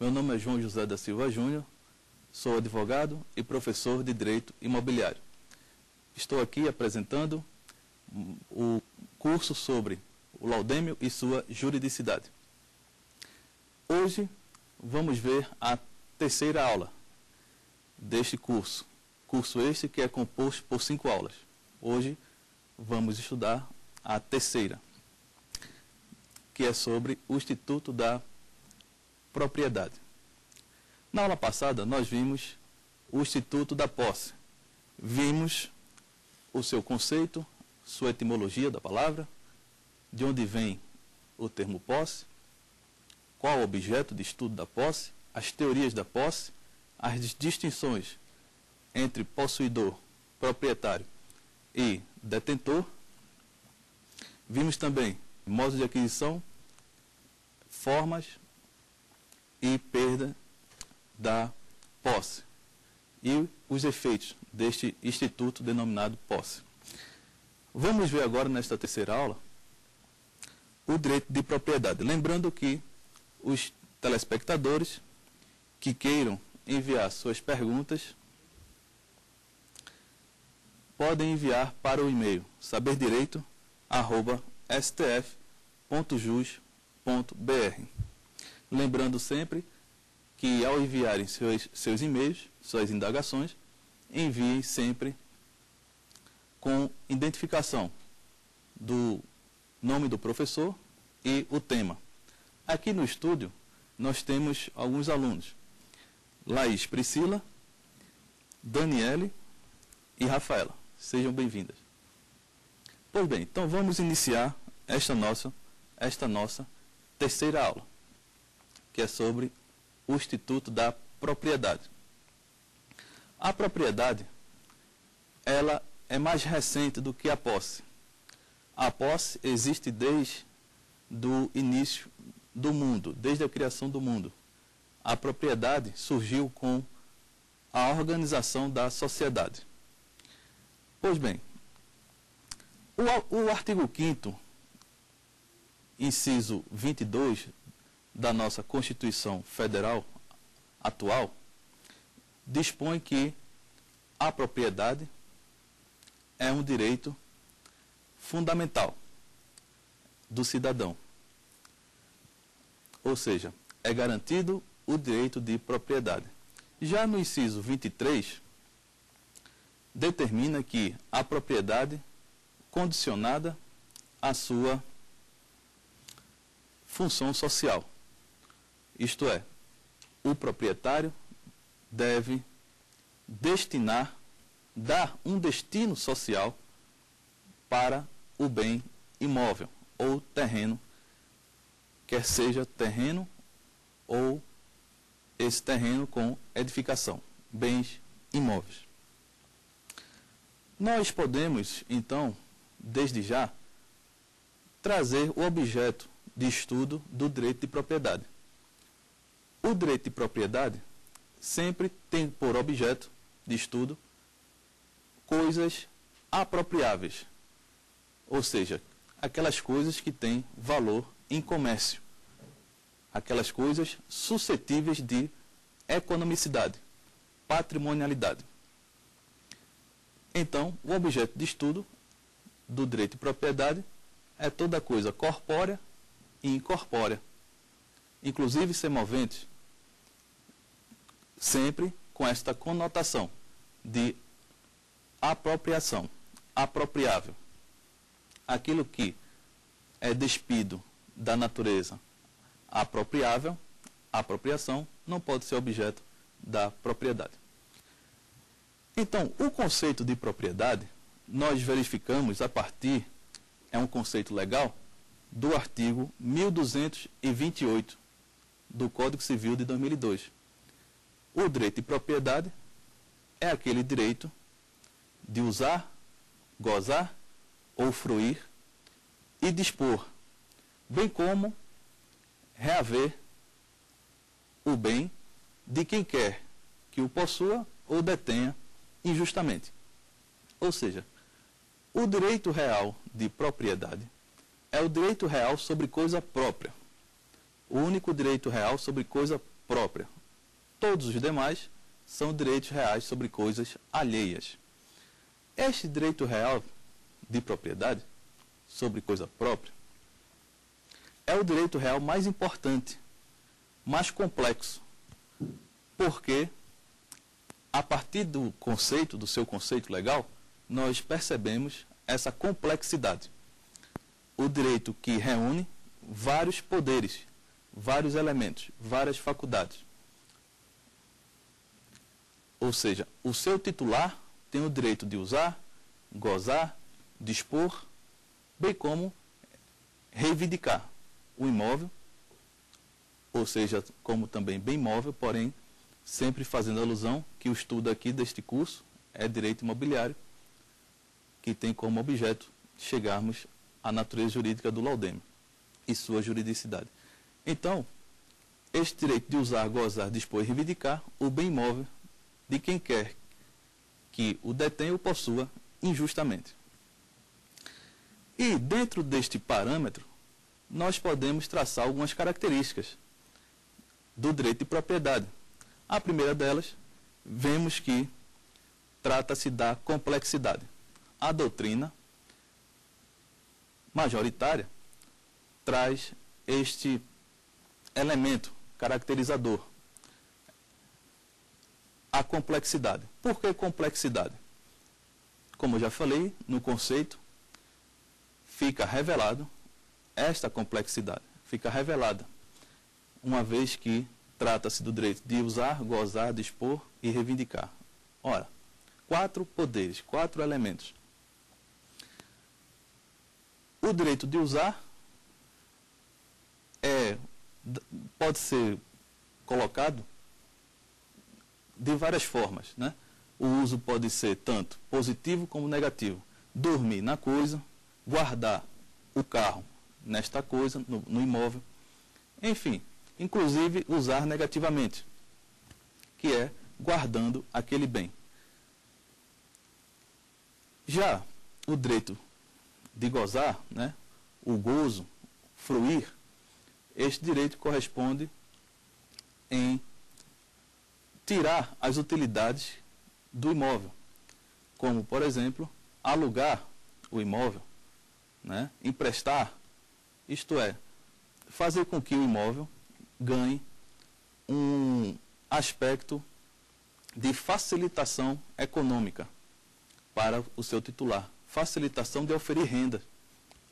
Meu nome é João José da Silva Júnior, sou advogado e professor de Direito Imobiliário. Estou aqui apresentando o curso sobre o laudêmio e sua juridicidade. Hoje vamos ver a terceira aula deste curso. Curso este que é composto por cinco aulas. Hoje vamos estudar a terceira, que é sobre o Instituto da Propriedade. Na aula passada, nós vimos o Instituto da Posse. Vimos o seu conceito, sua etimologia da palavra, de onde vem o termo posse, qual o objeto de estudo da posse, as teorias da posse, as distinções entre possuidor, proprietário e detentor. Vimos também modos de aquisição, formas e perda da posse e os efeitos deste instituto denominado posse. Vamos ver agora nesta terceira aula o direito de propriedade. Lembrando que os telespectadores que queiram enviar suas perguntas podem enviar para o e-mail saberdireito@stf.jus.br. Lembrando sempre que ao enviarem seus, seus e-mails, suas indagações, enviem sempre com identificação do nome do professor e o tema. Aqui no estúdio, nós temos alguns alunos. Laís Priscila, Daniele e Rafaela. Sejam bem-vindas. Pois bem, então vamos iniciar esta nossa, esta nossa terceira aula, que é sobre o Instituto da Propriedade. A propriedade, ela é mais recente do que a posse. A posse existe desde do início do mundo, desde a criação do mundo. A propriedade surgiu com a organização da sociedade. Pois bem, o, o artigo 5 inciso 22 da nossa Constituição Federal atual, dispõe que a propriedade é um direito fundamental do cidadão. Ou seja, é garantido o direito de propriedade. Já no inciso 23, determina que a propriedade condicionada à sua função social. Isto é, o proprietário deve destinar, dar um destino social para o bem imóvel ou terreno, quer seja terreno ou esse terreno com edificação, bens imóveis. Nós podemos, então, desde já, trazer o objeto de estudo do direito de propriedade. O direito de propriedade sempre tem por objeto de estudo coisas apropriáveis, ou seja, aquelas coisas que têm valor em comércio, aquelas coisas suscetíveis de economicidade, patrimonialidade. Então, o objeto de estudo do direito de propriedade é toda coisa corpórea e incorpórea, inclusive semoventes, sempre com esta conotação de apropriação, apropriável. Aquilo que é despido da natureza apropriável, apropriação, não pode ser objeto da propriedade. Então, o conceito de propriedade, nós verificamos a partir, é um conceito legal, do artigo 1228 do Código Civil de 2002. O direito de propriedade é aquele direito de usar, gozar ou fruir e dispor, bem como reaver o bem de quem quer que o possua ou detenha injustamente. Ou seja, o direito real de propriedade é o direito real sobre coisa própria. o único direito real sobre coisa própria. Todos os demais são direitos reais sobre coisas alheias. Este direito real de propriedade sobre coisa própria é o direito real mais importante, mais complexo, porque a partir do conceito, do seu conceito legal, nós percebemos essa complexidade. O direito que reúne vários poderes, vários elementos, várias faculdades. Ou seja, o seu titular tem o direito de usar, gozar, dispor, bem como reivindicar o imóvel, ou seja, como também bem imóvel, porém sempre fazendo alusão que o estudo aqui deste curso é direito imobiliário, que tem como objeto chegarmos à natureza jurídica do laudeme e sua juridicidade. Então, este direito de usar, gozar, dispor e reivindicar o bem imóvel de quem quer que o detenha ou possua injustamente. E dentro deste parâmetro, nós podemos traçar algumas características do direito de propriedade. A primeira delas, vemos que trata-se da complexidade. A doutrina majoritária traz este elemento caracterizador a complexidade. Por que complexidade? Como eu já falei, no conceito fica revelado esta complexidade, fica revelada, uma vez que trata-se do direito de usar, gozar, dispor e reivindicar. Ora, quatro poderes, quatro elementos. O direito de usar é, pode ser colocado de várias formas. Né? O uso pode ser tanto positivo como negativo. Dormir na coisa, guardar o carro nesta coisa, no, no imóvel. Enfim, inclusive usar negativamente, que é guardando aquele bem. Já o direito de gozar, né, o gozo, fruir, este direito corresponde em tirar as utilidades do imóvel, como, por exemplo, alugar o imóvel, né? emprestar, isto é, fazer com que o imóvel ganhe um aspecto de facilitação econômica para o seu titular, facilitação de oferir renda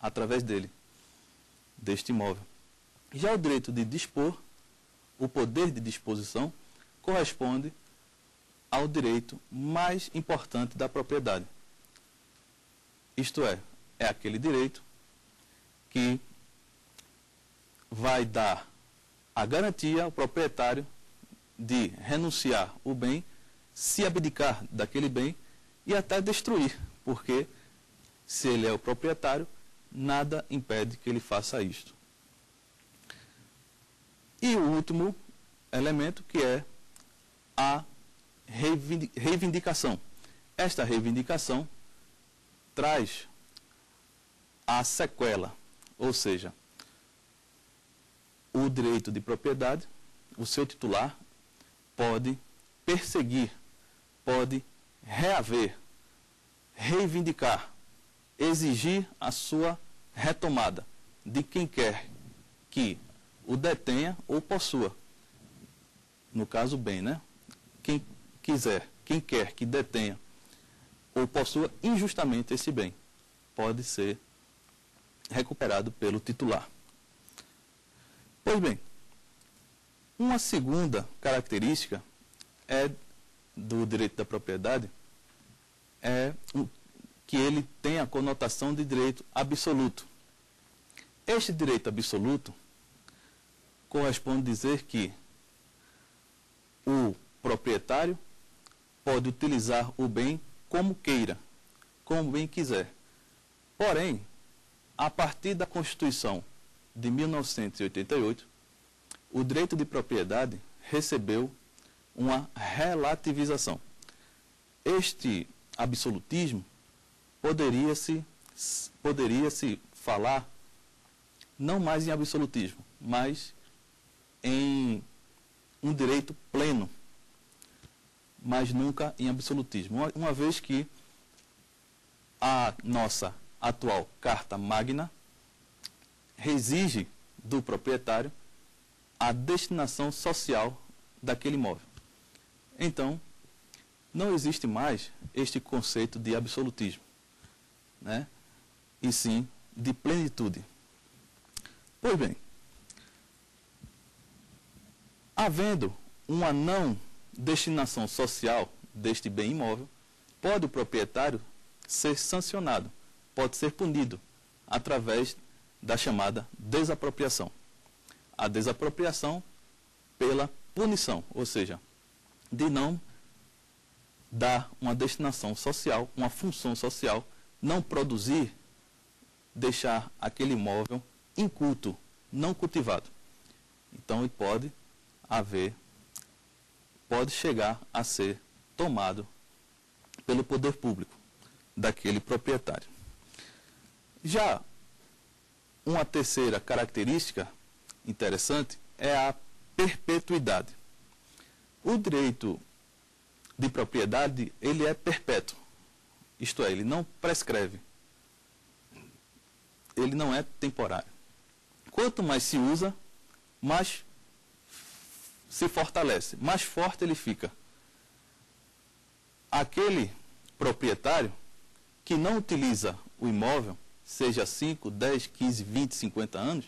através dele, deste imóvel. Já o direito de dispor, o poder de disposição, corresponde ao direito mais importante da propriedade. Isto é, é aquele direito que vai dar a garantia ao proprietário de renunciar o bem, se abdicar daquele bem e até destruir, porque se ele é o proprietário, nada impede que ele faça isto. E o último elemento que é a reivindicação. Esta reivindicação traz a sequela, ou seja, o direito de propriedade, o seu titular pode perseguir, pode reaver, reivindicar, exigir a sua retomada de quem quer que o detenha ou possua. No caso, bem, né? Quiser, quem quer que detenha ou possua injustamente esse bem, pode ser recuperado pelo titular. Pois bem, uma segunda característica é do direito da propriedade é que ele tem a conotação de direito absoluto. Este direito absoluto corresponde dizer que o proprietário pode utilizar o bem como queira, como bem quiser. Porém, a partir da Constituição de 1988, o direito de propriedade recebeu uma relativização. Este absolutismo poderia-se poderia -se falar não mais em absolutismo, mas em um direito pleno, mas nunca em absolutismo. Uma, uma vez que a nossa atual Carta Magna exige do proprietário a destinação social daquele imóvel. Então, não existe mais este conceito de absolutismo, né? e sim de plenitude. Pois bem, havendo uma não destinação social deste bem imóvel, pode o proprietário ser sancionado, pode ser punido através da chamada desapropriação. A desapropriação pela punição, ou seja, de não dar uma destinação social, uma função social, não produzir, deixar aquele imóvel inculto, não cultivado. Então pode haver, pode chegar a ser tomado pelo poder público daquele proprietário. Já uma terceira característica interessante é a perpetuidade. O direito de propriedade, ele é perpétuo. Isto é, ele não prescreve. Ele não é temporário. Quanto mais se usa, mais se fortalece, mais forte ele fica. Aquele proprietário que não utiliza o imóvel, seja 5, 10, 15, 20, 50 anos,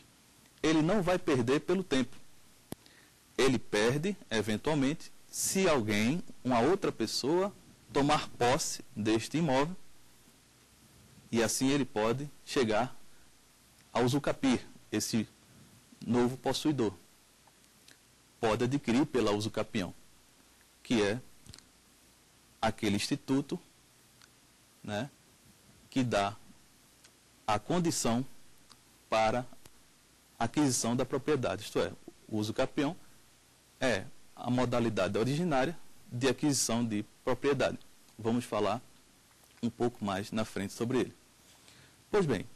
ele não vai perder pelo tempo. Ele perde, eventualmente, se alguém, uma outra pessoa, tomar posse deste imóvel e assim ele pode chegar a usufruir esse novo possuidor. Pode adquirir pela usucapião, que é aquele instituto né, que dá a condição para aquisição da propriedade. Isto é, o uso capião é a modalidade originária de aquisição de propriedade. Vamos falar um pouco mais na frente sobre ele. Pois bem,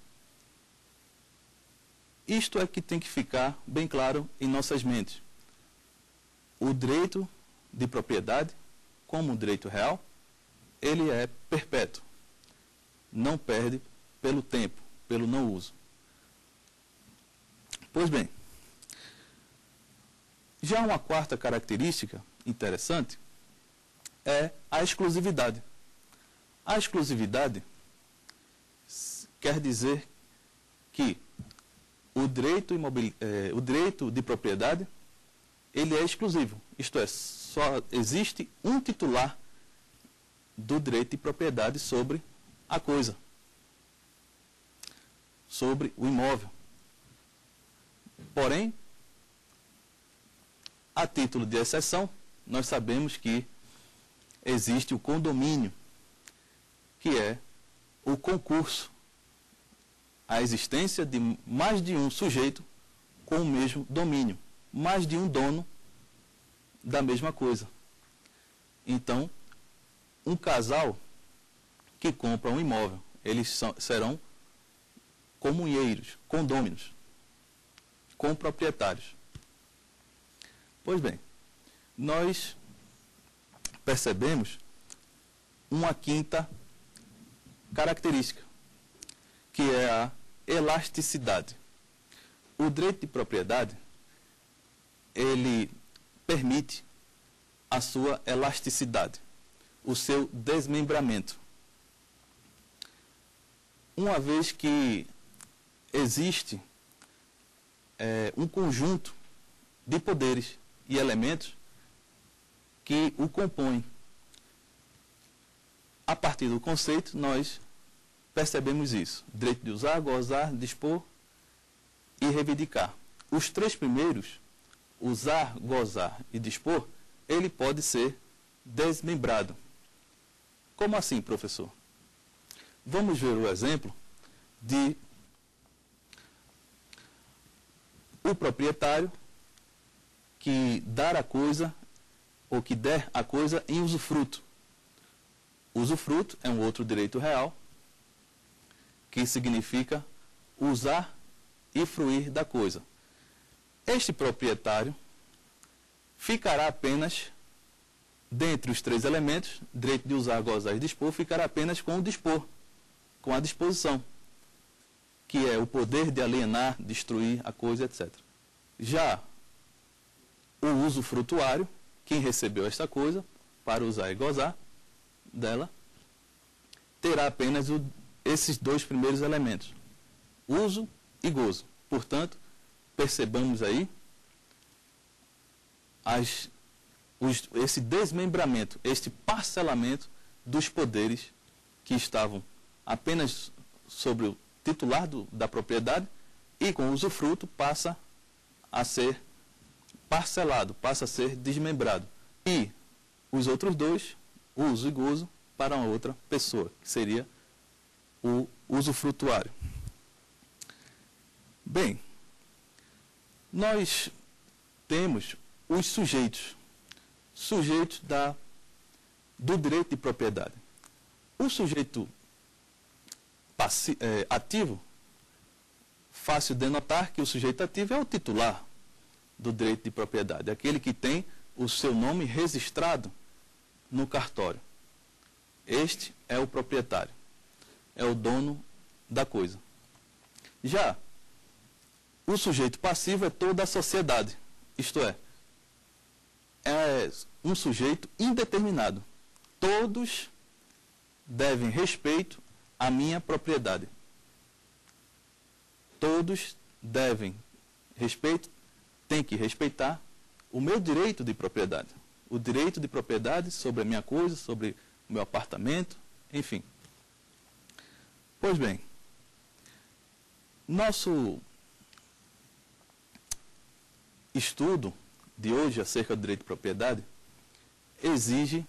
isto é que tem que ficar bem claro em nossas mentes. O direito de propriedade, como um direito real, ele é perpétuo. Não perde pelo tempo, pelo não uso. Pois bem, já uma quarta característica interessante é a exclusividade. A exclusividade quer dizer que o direito. É, o direito de propriedade ele é exclusivo. Isto é, só existe um titular do direito de propriedade sobre a coisa, sobre o imóvel. Porém, a título de exceção, nós sabemos que existe o condomínio, que é o concurso, a existência de mais de um sujeito com o mesmo domínio, mais de um dono da mesma coisa. Então, um casal que compra um imóvel, eles são, serão comunheiros, condôminos, com proprietários. Pois bem, nós percebemos uma quinta característica, que é a elasticidade. O direito de propriedade, ele permite a sua elasticidade, o seu desmembramento. Uma vez que existe é, um conjunto de poderes e elementos que o compõem. A partir do conceito, nós percebemos isso: direito de usar, gozar, dispor e reivindicar. Os três primeiros, usar, gozar e dispor, ele pode ser desmembrado. Como assim, professor? Vamos ver o exemplo de o proprietário que dar a coisa, ou que der a coisa em usufruto. Usufruto é um outro direito real, que significa usar e fruir da coisa. Este proprietário, ficará apenas, dentre os três elementos, direito de usar, gozar e dispor, ficará apenas com o dispor, com a disposição, que é o poder de alienar, destruir a coisa, etc. Já o uso frutuário, quem recebeu esta coisa, para usar e gozar dela, terá apenas o, esses dois primeiros elementos, uso e gozo. Portanto, percebamos aí as, os, esse desmembramento, este parcelamento dos poderes que estavam apenas sobre o titular do, da propriedade e com o usufruto passa a ser parcelado, passa a ser desmembrado. E os outros dois, uso e gozo, para uma outra pessoa, que seria o usufrutuário. Bem, nós temos os sujeitos, sujeitos da, do direito de propriedade. O sujeito é, ativo, fácil de notar que o sujeito ativo é o titular do direito de propriedade, aquele que tem o seu nome registrado no cartório. Este é o proprietário, é o dono da coisa. Já o sujeito passivo é toda a sociedade, isto é, é um sujeito indeterminado. Todos devem respeito à minha propriedade. Todos devem respeito, têm que respeitar o meu direito de propriedade. O direito de propriedade sobre a minha coisa, sobre o meu apartamento, enfim. Pois bem, nosso estudo de hoje acerca do direito de propriedade exige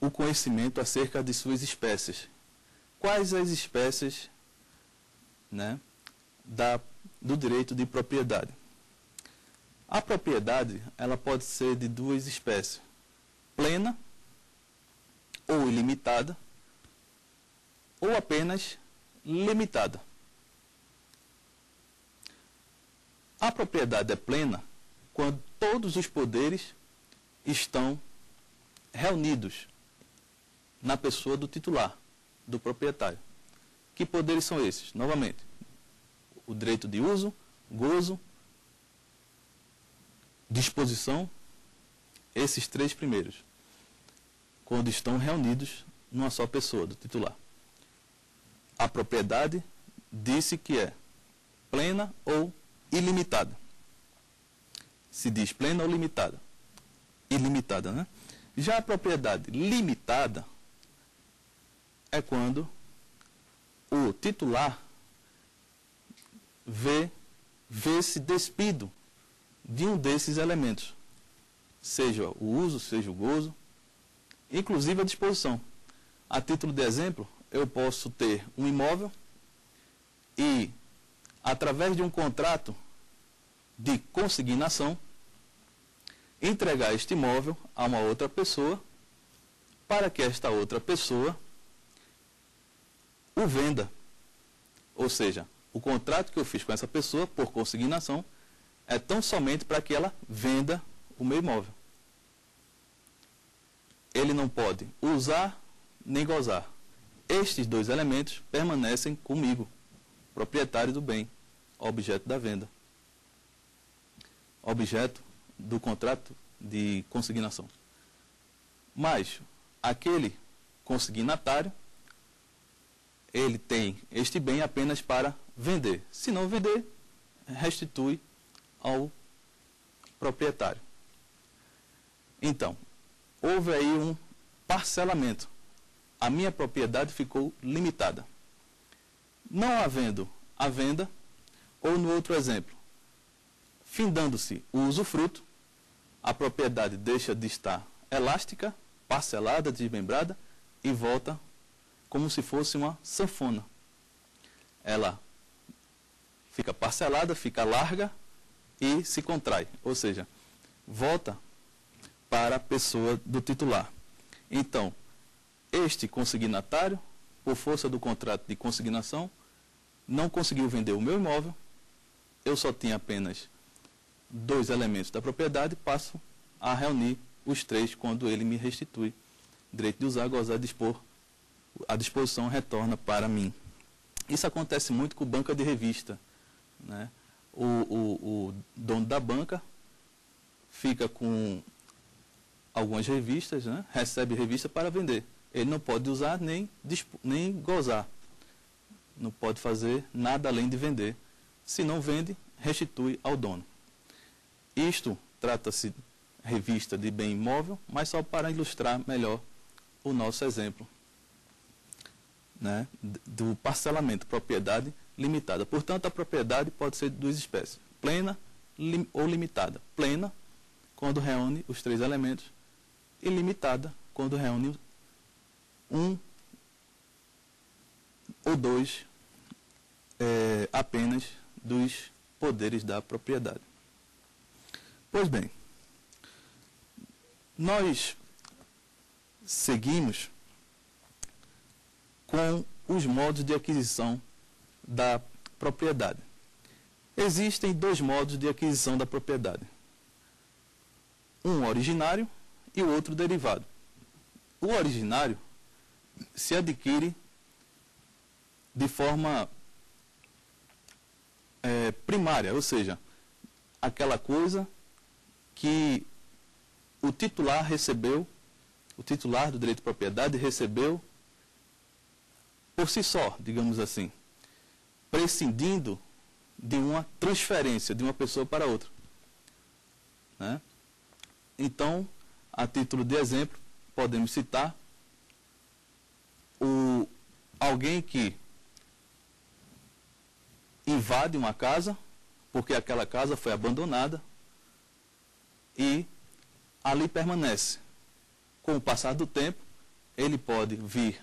o conhecimento acerca de suas espécies. Quais as espécies né, da, do direito de propriedade? A propriedade ela pode ser de duas espécies: plena ou ilimitada, ou apenas limitada. A propriedade é plena quando todos os poderes estão reunidos na pessoa do titular, do proprietário. Que poderes são esses? Novamente, o direito de uso, gozo, disposição, esses três primeiros, quando estão reunidos numa só pessoa, do titular. A propriedade disse que é plena ou ilimitada. Se diz plena ou limitada? Ilimitada, né? Já a propriedade limitada é quando o titular vê, vê-se despido de um desses elementos, seja o uso, seja o gozo, inclusive a disposição. A título de exemplo, eu posso ter um imóvel e, através de um contrato de consignação, entregar este imóvel a uma outra pessoa para que esta outra pessoa o venda. Ou seja, o contrato que eu fiz com essa pessoa por consignação é tão somente para que ela venda o meu imóvel. Ele não pode usar nem gozar. Estes dois elementos permanecem comigo, proprietário do bem, objeto da venda objeto do contrato de consignação. Mas aquele consignatário, ele tem este bem apenas para vender. Se não vender, restitui ao proprietário. Então, houve aí um parcelamento. A minha propriedade ficou limitada. Não havendo a venda, ou no outro exemplo, Findando-se o usufruto, a propriedade deixa de estar elástica, parcelada, desmembrada e volta como se fosse uma sanfona. Ela fica parcelada, fica larga e se contrai, ou seja, volta para a pessoa do titular. Então, este consignatário, por força do contrato de consignação, não conseguiu vender o meu imóvel, eu só tinha apenas dois elementos da propriedade, passo a reunir os três quando ele me restitui. Direito de usar, gozar, dispor, a disposição retorna para mim. Isso acontece muito com banca de revista. Né? O, o, o dono da banca fica com algumas revistas, né? recebe revista para vender. Ele não pode usar nem, nem gozar. Não pode fazer nada além de vender. Se não vende, restitui ao dono. Isto trata-se revista de bem imóvel, mas só para ilustrar melhor o nosso exemplo né, do parcelamento, propriedade limitada. Portanto, a propriedade pode ser de duas espécies, plena lim, ou limitada. Plena, quando reúne os três elementos, e limitada, quando reúne um ou dois é, apenas dos poderes da propriedade. Pois bem, nós seguimos com os modos de aquisição da propriedade. Existem dois modos de aquisição da propriedade: um originário e o outro derivado. O originário se adquire de forma é, primária, ou seja, aquela coisa que o titular recebeu, o titular do direito de propriedade recebeu por si só, digamos assim, prescindindo de uma transferência de uma pessoa para outra. Né? Então, a título de exemplo, podemos citar o, alguém que invade uma casa, porque aquela casa foi abandonada, e ali permanece. Com o passar do tempo, ele pode vir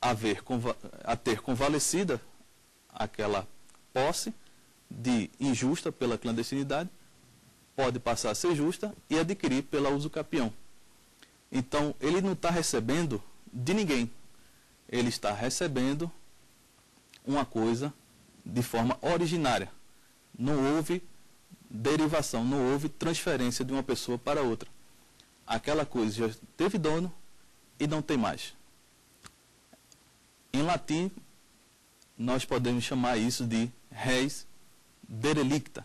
a, ver, a ter convalescida aquela posse de injusta pela clandestinidade, pode passar a ser justa e adquirir pela uso capião. Então, ele não está recebendo de ninguém. Ele está recebendo uma coisa de forma originária. Não houve derivação, não houve transferência de uma pessoa para outra. Aquela coisa já teve dono e não tem mais. Em latim, nós podemos chamar isso de res derelicta.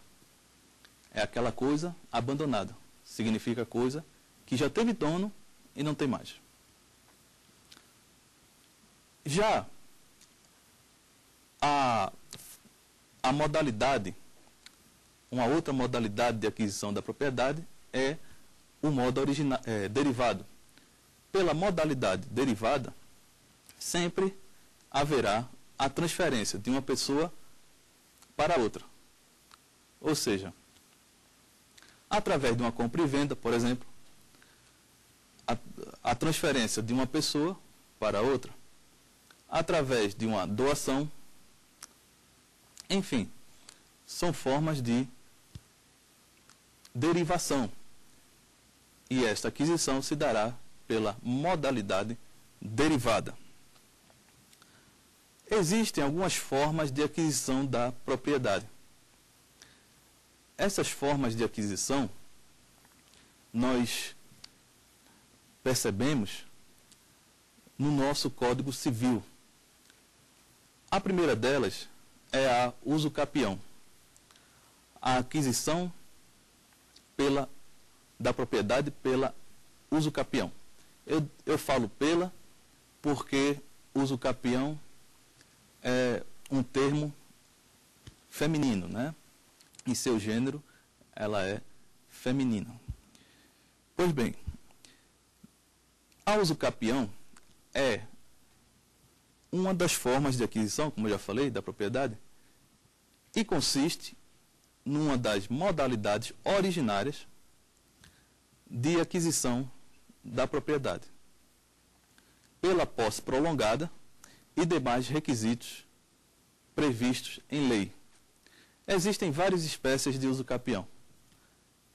É aquela coisa abandonada. Significa coisa que já teve dono e não tem mais. Já a, a modalidade uma outra modalidade de aquisição da propriedade é o modo origina, é, derivado. Pela modalidade derivada, sempre haverá a transferência de uma pessoa para outra. Ou seja, através de uma compra e venda, por exemplo, a, a transferência de uma pessoa para outra, através de uma doação, enfim, são formas de derivação. E esta aquisição se dará pela modalidade derivada. Existem algumas formas de aquisição da propriedade. Essas formas de aquisição nós percebemos no nosso Código Civil. A primeira delas é a uso capião. A aquisição pela, da propriedade pela uso capião. Eu, eu falo pela porque uso capião é um termo feminino, né? Em seu gênero, ela é feminina. Pois bem, a uso capião é uma das formas de aquisição, como eu já falei, da propriedade, e consiste numa das modalidades originárias de aquisição da propriedade, pela posse prolongada e demais requisitos previstos em lei. Existem várias espécies de uso capião.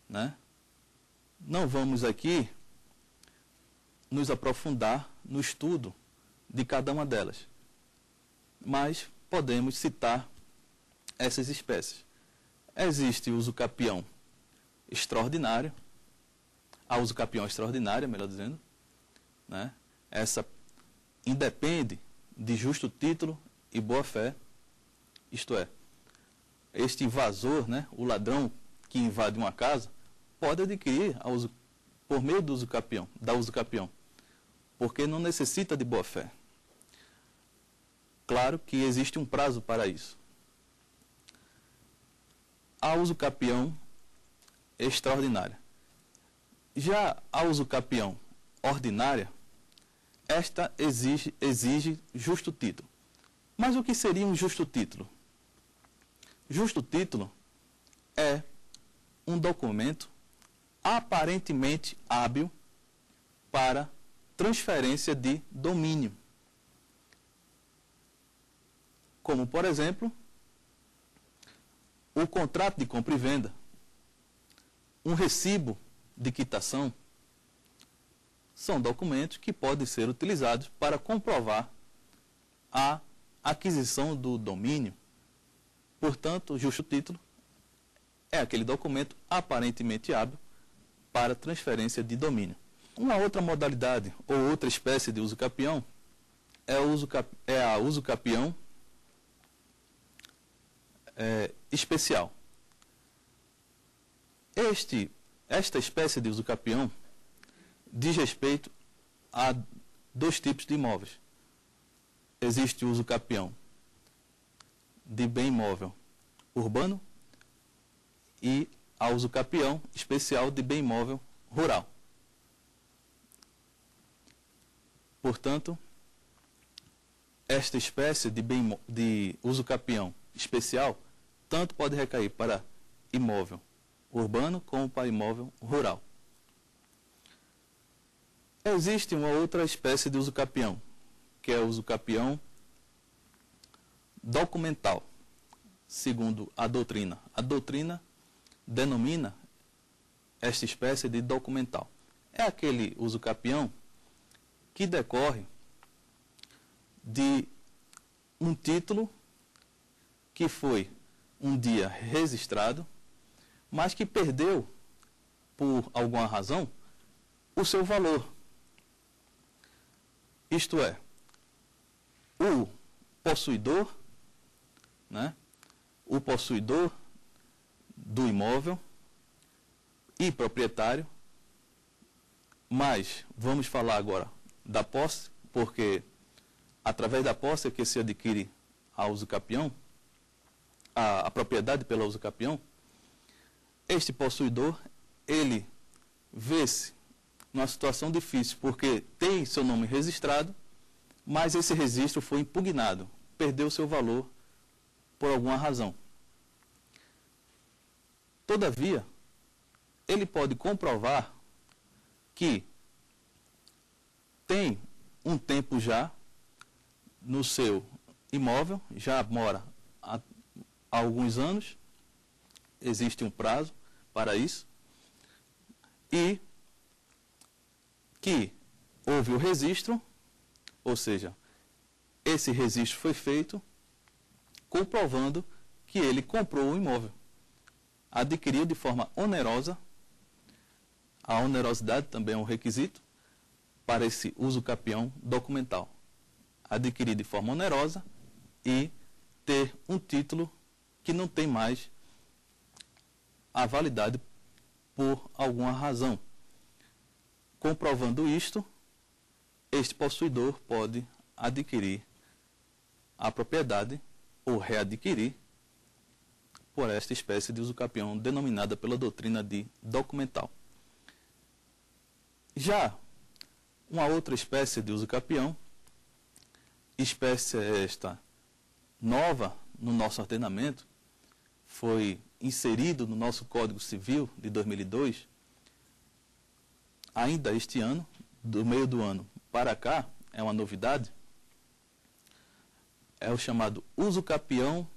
Né? Não vamos aqui nos aprofundar no estudo de cada uma delas, mas podemos citar essas espécies Existe o uso capião extraordinário, a uso capião extraordinária, melhor dizendo, né? Essa independe de justo título e boa fé, isto é, este invasor, né, o ladrão que invade uma casa, pode adquirir a uso, por meio do uso capião, da uso capião, porque não necessita de boa fé. Claro que existe um prazo para isso. A uso capião extraordinária. Já a uso capião ordinária, esta exige, exige justo título. Mas o que seria um justo título? Justo título é um documento aparentemente hábil para transferência de domínio. Como, por exemplo, o contrato de compra e venda, um recibo de quitação, são documentos que podem ser utilizados para comprovar a aquisição do domínio. Portanto, justo título é aquele documento aparentemente hábil para transferência de domínio. Uma outra modalidade ou outra espécie de uso capião é, uso é a uso capião é, especial. Este, esta espécie de uso capião diz respeito a dois tipos de imóveis. Existe o uso capião de bem imóvel urbano e a uso capião especial de bem imóvel rural. Portanto, esta espécie de, bem, de uso capião especial tanto pode recair para imóvel urbano como para imóvel rural. Existe uma outra espécie de uso capião, que é o uso capião documental, segundo a doutrina. A doutrina denomina esta espécie de documental. É aquele uso capião que decorre de um título que foi um dia registrado, mas que perdeu, por alguma razão, o seu valor. Isto é, o possuidor, né, o possuidor do imóvel e proprietário, mas vamos falar agora da posse, porque através da posse é que se adquire a uso capião, a, a propriedade pela uso capião, este possuidor, ele vê-se numa situação difícil, porque tem seu nome registrado, mas esse registro foi impugnado, perdeu seu valor por alguma razão. Todavia, ele pode comprovar que tem um tempo já no seu imóvel, já mora há alguns anos, existe um prazo para isso, e que houve o registro, ou seja, esse registro foi feito comprovando que ele comprou o imóvel. Adquiriu de forma onerosa, a onerosidade também é um requisito para esse uso capião documental. Adquirir de forma onerosa e ter um título que não tem mais a validade por alguma razão. Comprovando isto, este possuidor pode adquirir a propriedade ou readquirir por esta espécie de usucapião denominada pela doutrina de documental. Já uma outra espécie de usucapião, espécie esta nova no nosso ordenamento, foi inserido no nosso Código Civil de 2002, ainda este ano, do meio do ano para cá, é uma novidade, é o chamado uso capião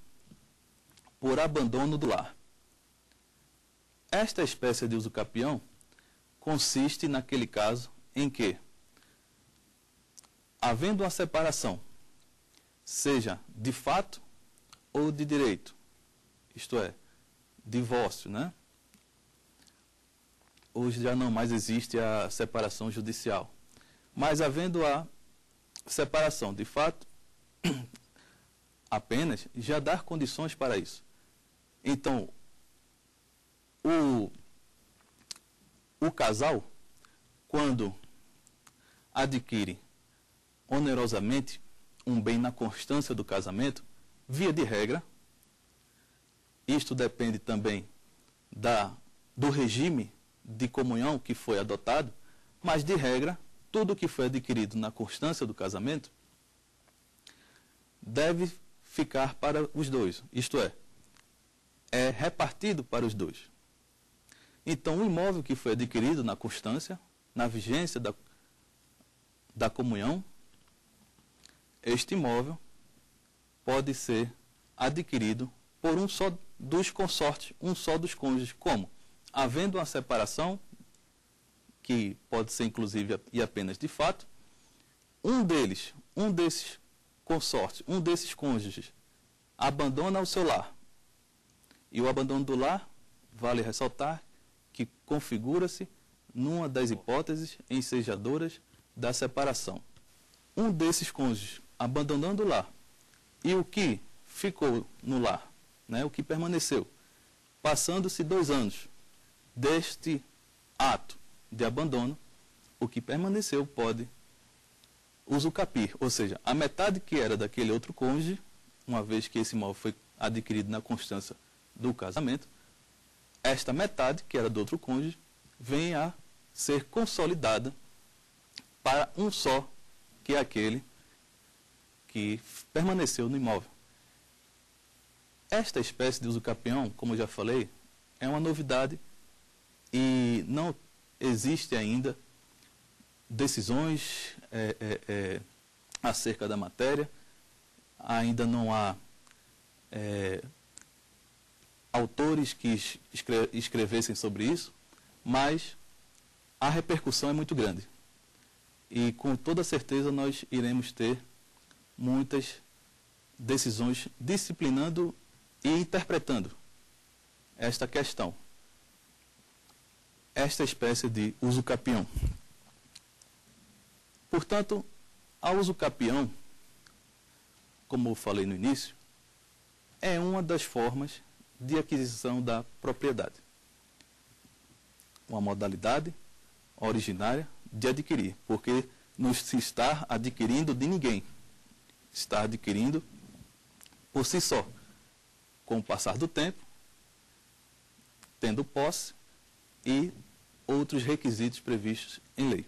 por abandono do lar. Esta espécie de uso capião consiste naquele caso em que, havendo uma separação, seja de fato ou de direito, isto é, divórcio, né? Hoje já não mais existe a separação judicial. Mas havendo a separação, de fato, apenas já dar condições para isso. Então, o, o casal, quando adquire onerosamente um bem na constância do casamento, via de regra, isto depende também da, do regime de comunhão que foi adotado, mas de regra, tudo que foi adquirido na constância do casamento deve ficar para os dois, isto é, é repartido para os dois. Então, o imóvel que foi adquirido na constância, na vigência da, da comunhão, este imóvel pode ser adquirido por um só dos consortes, um só dos cônjuges. Como? Havendo uma separação, que pode ser inclusive e apenas de fato, um deles, um desses consortes, um desses cônjuges, abandona o seu lar. E o abandono do lar, vale ressaltar, que configura-se numa das hipóteses ensejadoras da separação. Um desses cônjuges abandonando o lar e o que ficou no lar, né, o que permaneceu, passando-se dois anos deste ato de abandono, o que permaneceu pode usucapir, ou seja, a metade que era daquele outro cônjuge, uma vez que esse imóvel foi adquirido na constância do casamento, esta metade, que era do outro cônjuge, vem a ser consolidada para um só, que é aquele que permaneceu no imóvel. Esta espécie de usucapião, como eu já falei, é uma novidade e não existe ainda decisões é, é, é, acerca da matéria, ainda não há é, autores que escre escrevessem sobre isso, mas a repercussão é muito grande. E com toda certeza nós iremos ter muitas decisões disciplinando e interpretando esta questão, esta espécie de uso capião. Portanto, a uso capião, como eu falei no início, é uma das formas de aquisição da propriedade. Uma modalidade originária de adquirir, porque não se está adquirindo de ninguém, está adquirindo por si só. Com o passar do tempo, tendo posse e outros requisitos previstos em lei.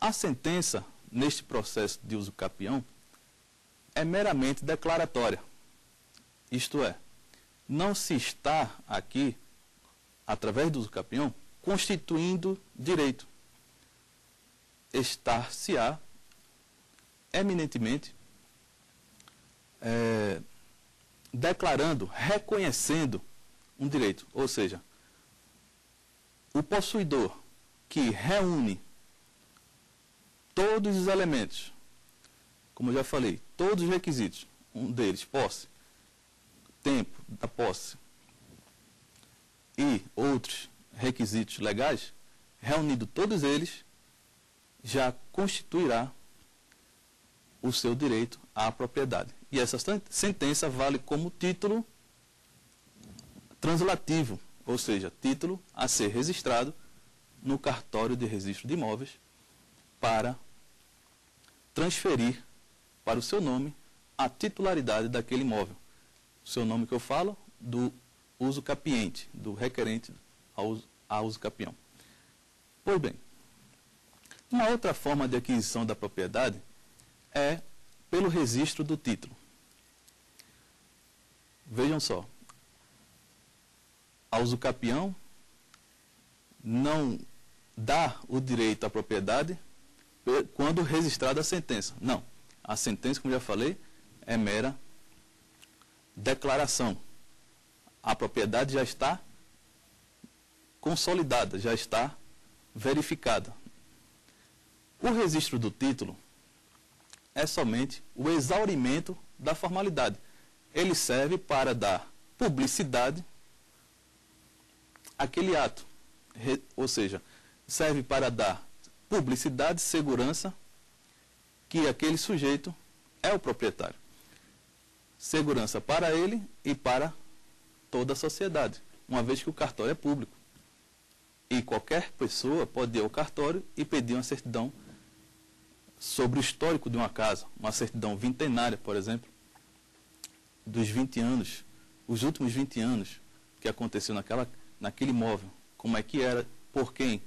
A sentença neste processo de uso capião é meramente declaratória. Isto é, não se está aqui, através do uso capião, constituindo direito. Estar-se-á eminentemente é, declarando, reconhecendo um direito. Ou seja, o possuidor que reúne todos os elementos, como eu já falei, todos os requisitos, um deles, posse, tempo da posse e outros requisitos legais, reunido todos eles, já constituirá o seu direito à propriedade. E essa sentença vale como título translativo, ou seja, título a ser registrado no cartório de registro de imóveis para transferir para o seu nome a titularidade daquele imóvel. O seu nome que eu falo, do uso capiente, do requerente ao uso, ao uso capião. Pois bem, uma outra forma de aquisição da propriedade é pelo registro do título. Vejam só, a usucapião não dá o direito à propriedade quando registrada a sentença. Não. A sentença, como já falei, é mera declaração. A propriedade já está consolidada, já está verificada. O registro do título é somente o exaurimento da formalidade. Ele serve para dar publicidade aquele ato. Ou seja, serve para dar publicidade, segurança, que aquele sujeito é o proprietário. Segurança para ele e para toda a sociedade, uma vez que o cartório é público. E qualquer pessoa pode ir ao cartório e pedir uma certidão sobre o histórico de uma casa, uma certidão vintenária, por exemplo, dos 20 anos, os últimos 20 anos que aconteceu naquela, naquele imóvel, como é que era, por quem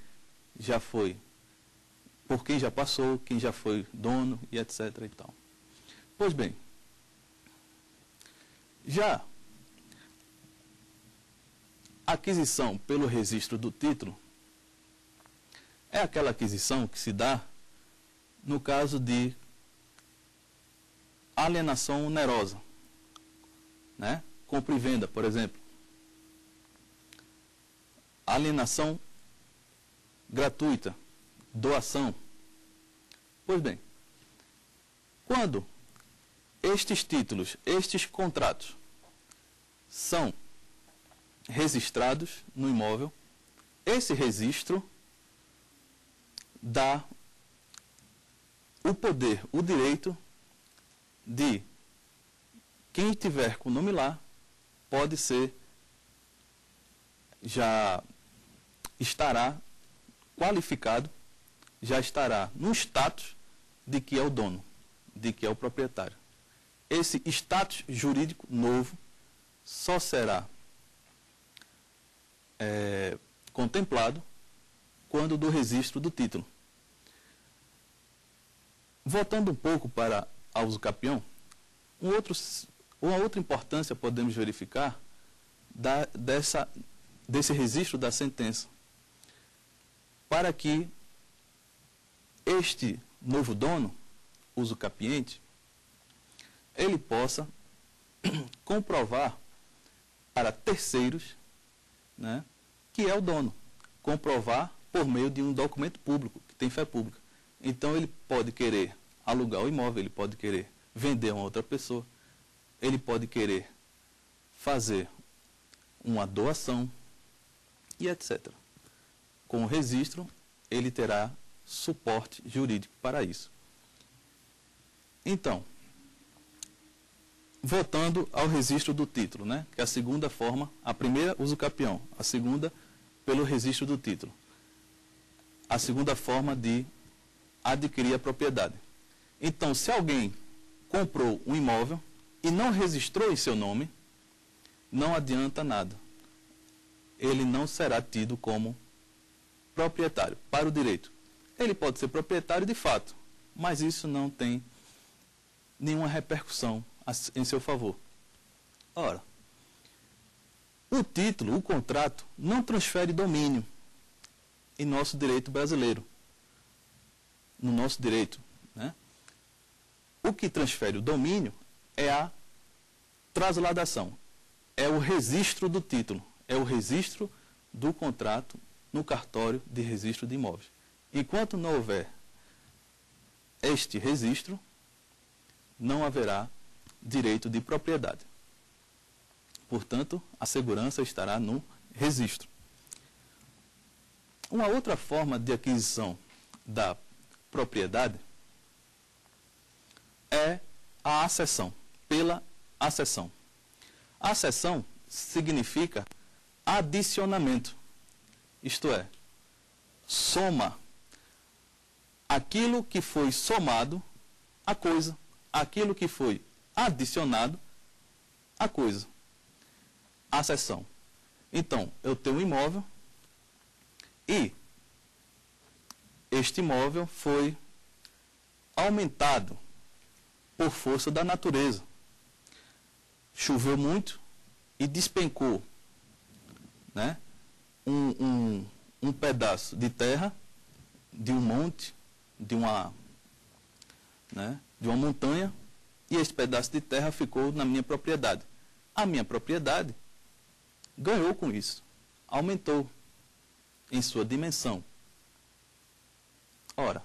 já foi, por quem já passou, quem já foi dono e etc. E tal. Pois bem, já a aquisição pelo registro do título é aquela aquisição que se dá no caso de alienação onerosa, né? compra e venda, por exemplo. Alienação gratuita, doação. Pois bem, quando estes títulos, estes contratos são registrados no imóvel, esse registro dá o poder, o direito de quem tiver com o nome lá pode ser já estará qualificado, já estará no status de que é o dono, de que é o proprietário. Esse status jurídico novo só será é, contemplado quando do registro do título. Voltando um pouco para a uso capião, um outro, uma outra importância podemos verificar da, dessa, desse registro da sentença, para que este novo dono, uso capiente, ele possa comprovar para terceiros né, que é o dono. Comprovar por meio de um documento público, que tem fé pública. Então ele pode querer alugar o imóvel, ele pode querer vender a outra pessoa, ele pode querer fazer uma doação e etc. Com o registro, ele terá suporte jurídico para isso. Então, voltando ao registro do título, né? que é a segunda forma, a primeira usa o capião, a segunda pelo registro do título. A segunda forma de adquirir a propriedade. Então, se alguém comprou um imóvel e não registrou em seu nome, não adianta nada. Ele não será tido como proprietário para o direito. Ele pode ser proprietário de fato, mas isso não tem nenhuma repercussão em seu favor. Ora, o título, o contrato, não transfere domínio em nosso direito brasileiro no nosso direito. Né? O que transfere o domínio é a trasladação, é o registro do título, é o registro do contrato no cartório de registro de imóveis. Enquanto não houver este registro, não haverá direito de propriedade. Portanto, a segurança estará no registro. Uma outra forma de aquisição da propriedade é a acessão, pela acessão. Acessão significa adicionamento, isto é, soma aquilo que foi somado à coisa, aquilo que foi adicionado à coisa. Acessão. Então, eu tenho um imóvel e este imóvel foi aumentado por força da natureza. Choveu muito e despencou né, um, um, um pedaço de terra de um monte, de uma, né, de uma montanha, e esse pedaço de terra ficou na minha propriedade. A minha propriedade ganhou com isso, aumentou em sua dimensão. Ora,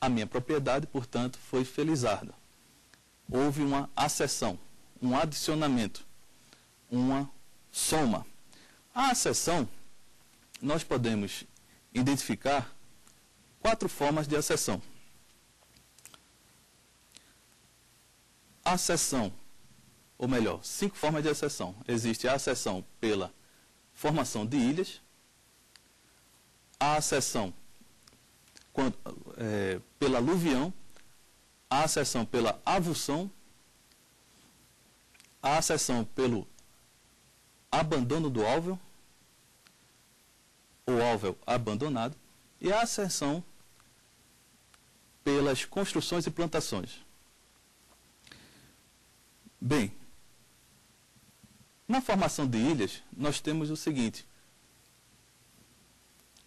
a minha propriedade, portanto, foi felizarda. Houve uma acessão, um adicionamento, uma soma. A acessão, nós podemos identificar quatro formas de acessão. Acessão, ou melhor, cinco formas de acessão. Existe a acessão pela formação de ilhas, a acessão quando, é, pela aluvião, a acessão pela avulsão, a acessão pelo abandono do álveo, o álveo abandonado, e a acessão pelas construções e plantações. Bem, na formação de ilhas, nós temos o seguinte: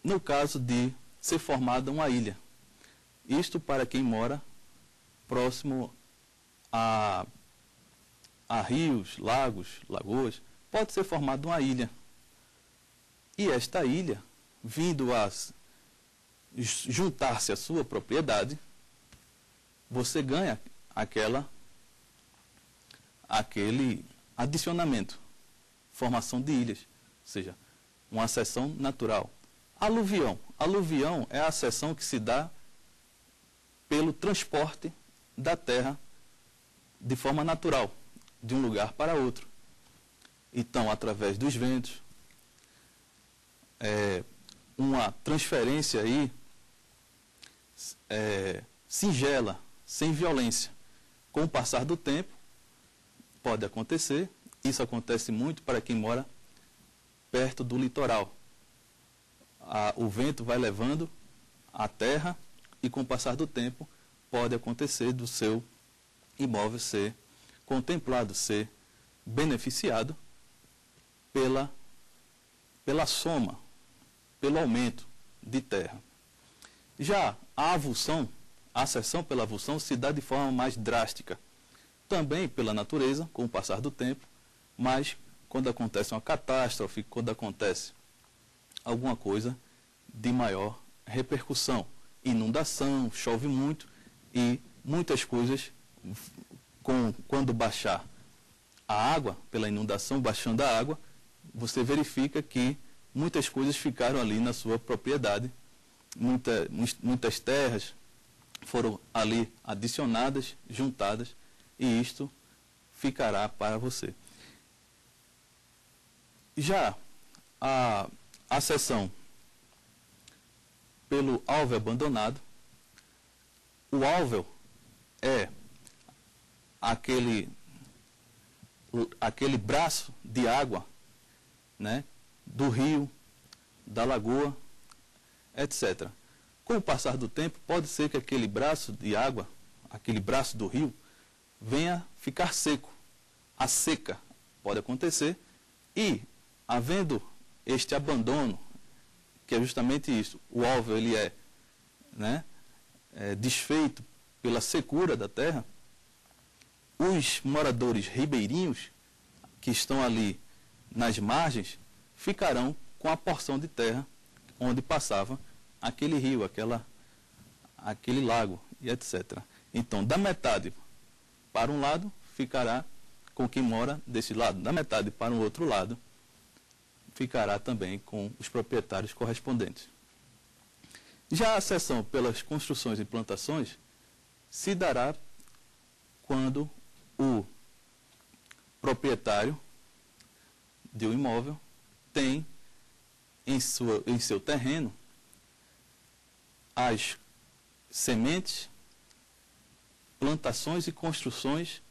no caso de ser formada uma ilha, isto para quem mora próximo a, a rios, lagos, lagoas, pode ser formada uma ilha. E esta ilha, vindo a juntar-se à sua propriedade, você ganha aquela aquele adicionamento, formação de ilhas, ou seja, uma acessão natural. Aluvião. Aluvião é a acessão que se dá pelo transporte da terra de forma natural, de um lugar para outro. Então, através dos ventos, é, uma transferência aí é, singela, sem violência. Com o passar do tempo, pode acontecer, isso acontece muito para quem mora perto do litoral. A, o vento vai levando a terra e com o passar do tempo pode acontecer do seu imóvel ser contemplado, ser beneficiado pela, pela soma, pelo aumento de terra. Já a avulsão, a acessão pela avulsão se dá de forma mais drástica, também pela natureza, com o passar do tempo, mas quando acontece uma catástrofe, quando acontece alguma coisa de maior repercussão, inundação, chove muito, e muitas coisas, com, quando baixar a água, pela inundação, baixando a água, você verifica que muitas coisas ficaram ali na sua propriedade, muita, muitas terras foram ali adicionadas, juntadas, e isto ficará para você. Já a, a sessão pelo alvo abandonado, o álveo é aquele, aquele braço de água né, do rio, da lagoa, etc. Com o passar do tempo, pode ser que aquele braço de água, aquele braço do rio, venha ficar seco. A seca pode acontecer e, havendo este abandono, que é justamente isso, o álveo ele é, né, é, desfeito pela secura da terra, os moradores ribeirinhos que estão ali nas margens ficarão com a porção de terra onde passava aquele rio, aquela, aquele lago e etc. Então, da metade para um lado, ficará com quem mora desse lado. Da metade para o outro lado, ficará também com os proprietários correspondentes. Já a seção pelas construções e plantações se dará quando o proprietário de um imóvel tem em, sua, em seu terreno as sementes, plantações e construções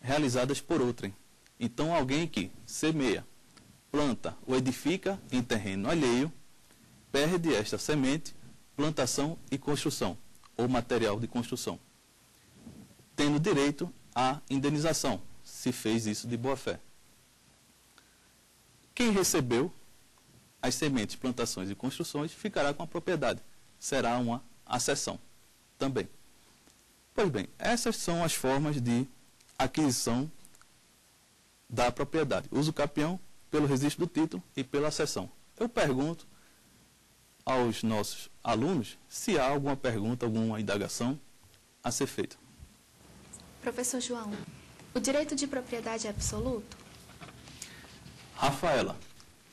realizadas por outrem. Então, alguém que semeia, planta ou edifica em terreno alheio, perde esta semente plantação e construção, ou material de construção, tendo direito à indenização, se fez isso de boa fé. Quem recebeu as sementes, plantações e construções ficará com a propriedade. Será uma acessão também. Pois bem, essas são as formas de aquisição da propriedade. Uso capião pelo registro do título e pela acessão. Eu pergunto aos nossos alunos se há alguma pergunta, alguma indagação a ser feita. Professor João, O direito de propriedade é absoluto? Rafaela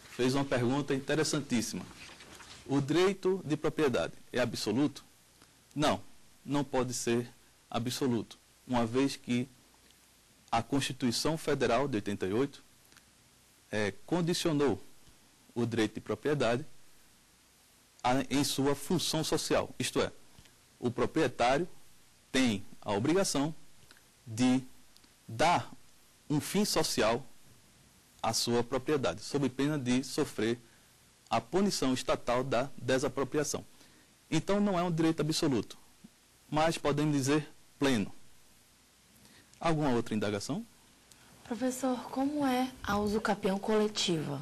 fez uma pergunta interessantíssima. O direito de propriedade é absoluto? Não, não pode ser absoluto, uma vez que a Constituição Federal de 88 é, condicionou o direito de propriedade a, em sua função social. Isto é, o proprietário tem a obrigação de dar um fim social à sua propriedade, sob pena de sofrer a punição estatal da desapropriação. Então não é um direito absoluto, mas podemos dizer pleno. Alguma outra indagação? Professor, como é a usucapião coletiva?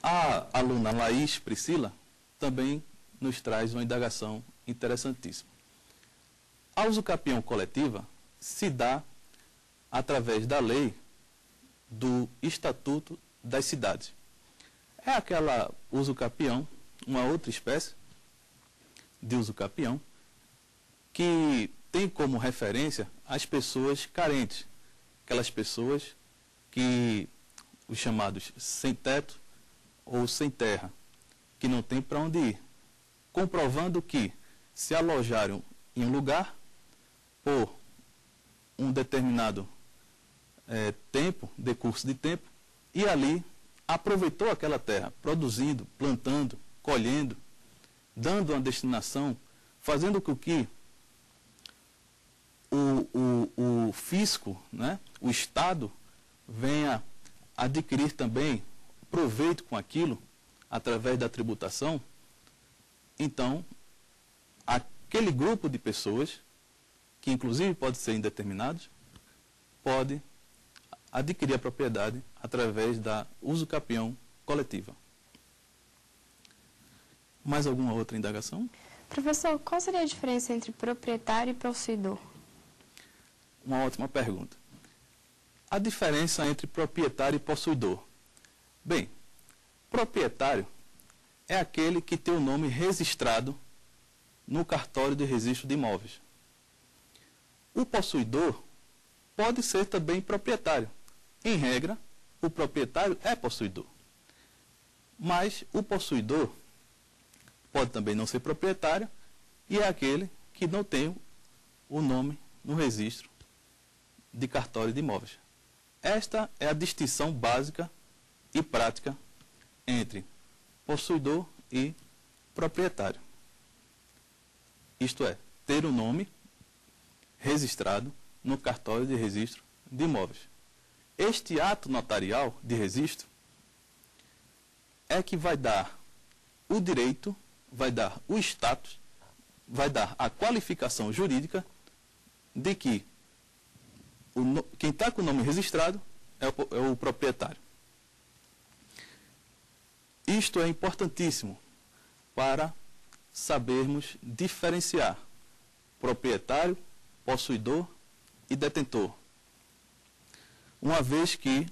A aluna Laís Priscila também nos traz uma indagação interessantíssima. A usucapião coletiva se dá através da lei do Estatuto das Cidades. É aquela usucapião, uma outra espécie de usucapião, que tem como referência as pessoas carentes, aquelas pessoas que os chamados sem teto ou sem terra, que não tem para onde ir, comprovando que se alojaram em um lugar por um determinado é, tempo, decurso de tempo, e ali aproveitou aquela terra, produzindo, plantando, colhendo, dando uma destinação, fazendo com que o, o, o fisco, né, o Estado, venha adquirir também proveito com aquilo através da tributação, então aquele grupo de pessoas, que inclusive pode ser indeterminados, pode adquirir a propriedade através da uso capião coletiva. Mais alguma outra indagação? Professor, qual seria a diferença entre proprietário e possuidor? Uma ótima pergunta. A diferença entre proprietário e possuidor. Bem, proprietário é aquele que tem o nome registrado no cartório de registro de imóveis. O possuidor pode ser também proprietário. Em regra, o proprietário é possuidor. Mas o possuidor pode também não ser proprietário e é aquele que não tem o nome no registro de cartório de imóveis. Esta é a distinção básica e prática entre possuidor e proprietário. Isto é, ter o nome registrado no cartório de registro de imóveis. Este ato notarial de registro é que vai dar o direito, vai dar o status, vai dar a qualificação jurídica de que o, quem está com o nome registrado é o, é o proprietário. Isto é importantíssimo para sabermos diferenciar proprietário, possuidor e detentor. Uma vez que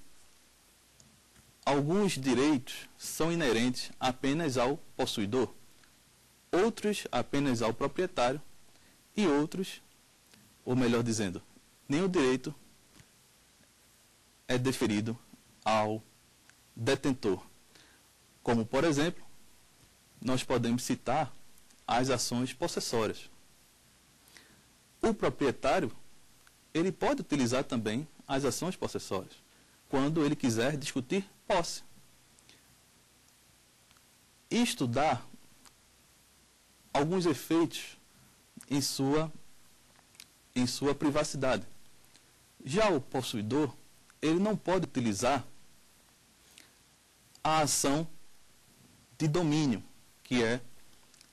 alguns direitos são inerentes apenas ao possuidor, outros apenas ao proprietário e outros, ou melhor dizendo, nenhum direito é deferido ao detentor. Como, por exemplo, nós podemos citar as ações possessórias. O proprietário, ele pode utilizar também as ações possessórias, quando ele quiser discutir posse. Isto dá alguns efeitos em sua, em sua privacidade. Já o possuidor, ele não pode utilizar a ação de domínio, que é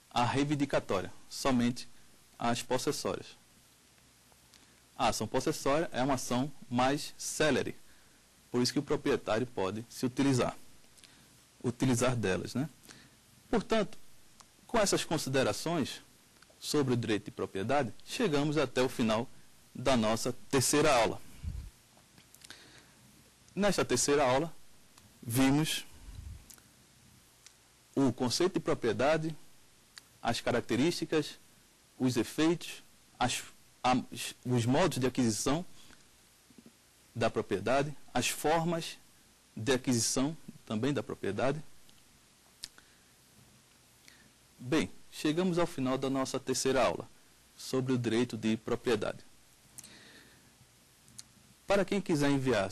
a reivindicatória, somente as possessórias. A ação possessória é uma ação mais célere, por isso que o proprietário pode se utilizar, utilizar delas. Né? Portanto, com essas considerações sobre o direito de propriedade, chegamos até o final da nossa terceira aula. Nesta terceira aula, vimos o conceito de propriedade, as características, os efeitos, as as, os modos de aquisição da propriedade, as formas de aquisição também da propriedade. Bem, chegamos ao final da nossa terceira aula sobre o direito de propriedade. Para quem quiser enviar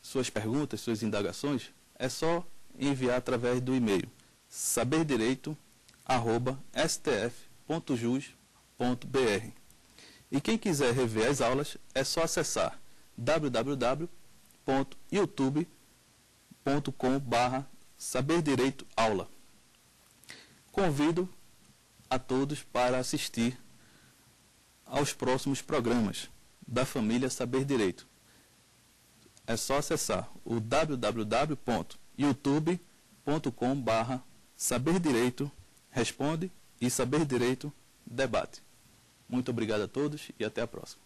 suas perguntas, suas indagações, é só enviar através do e-mail saberdireito@stf.jus.br. E quem quiser rever as aulas, é só acessar www.youtube.com.br saberdireitoaula. Convido a todos para assistir aos próximos programas da família Saber Direito. É só acessar o www.youtube.com.br Saber Direito Responde e Saber Direito Debate. Muito obrigado a todos e até a próxima.